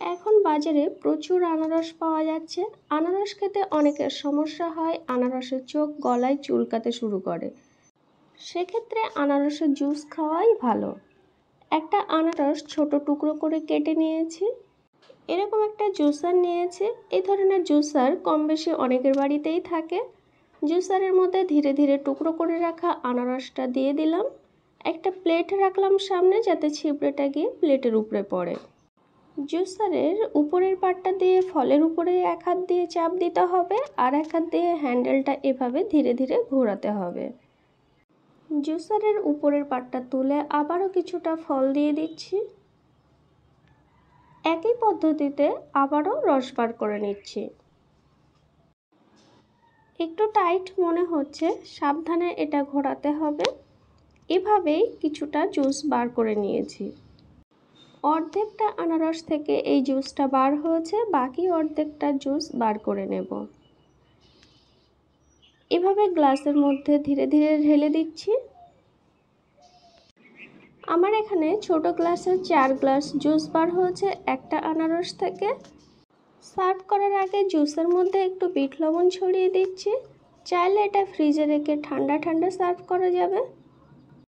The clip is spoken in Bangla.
এখন বাজারে প্রচুর আনারস পাওয়া যাচ্ছে। আনারস খেতে অনেকের সমস্যা হয়, আনারসের চোখ গলায় চুলকাতে শুরু করে। সেক্ষেত্রে আনারসের জুস খাওয়াই ভালো। একটা আনারস ছোট টুকরো করে কেটে নিয়েছি। এরকম একটা জুসার নিয়েছি। এই ধরনের জুসার কম বেশি অনেকের বাড়িতেই থাকে। জুসারের মধ্যে ধীরে ধীরে টুকরো করে রাখা আনারসটা দিয়ে দিলাম। একটা প্লেট রাখলাম সামনে যাতে ছিবড়েটা গিয়ে প্লেটের উপরে পড়ে। জুসারের উপরের পাটটা দিয়ে ফলের উপরে এক হাত দিয়ে চাপ দিতে হবে আর এক হাত দিয়ে হ্যান্ডেলটা এভাবে ধীরে ধীরে ঘোরাতে হবে। জুসারের উপরের পাটটা তুলে আবারও কিছুটা ফল দিয়ে দিচ্ছি। একই পদ্ধতিতে আবারও রস বার করে নিচ্ছি। একটু টাইট মনে হচ্ছে, সাবধানে এটা ঘোরাতে হবে। এভাবেই কিছুটা জুস বার করে নিয়েছি। অর্ধেকটা আনারস থেকে এই জুসটা বার হয়েছে, বাকি অর্ধেকটা জুস বার করে নেব। এভাবে গ্লাসের মধ্যে ধীরে ধীরে ঢেলে দিচ্ছি। আমার এখানে ছোট গ্লাসে চার গ্লাস জুস বার হয়েছে, একটা আনারস থেকে। সার্ভ করার আগে জুসের মধ্যে একটু বিট লবণ ছড়িয়ে দিচ্ছি। চাইলে এটা ফ্রিজে রেখে ঠান্ডা ঠান্ডা সার্ভ করা যাবে।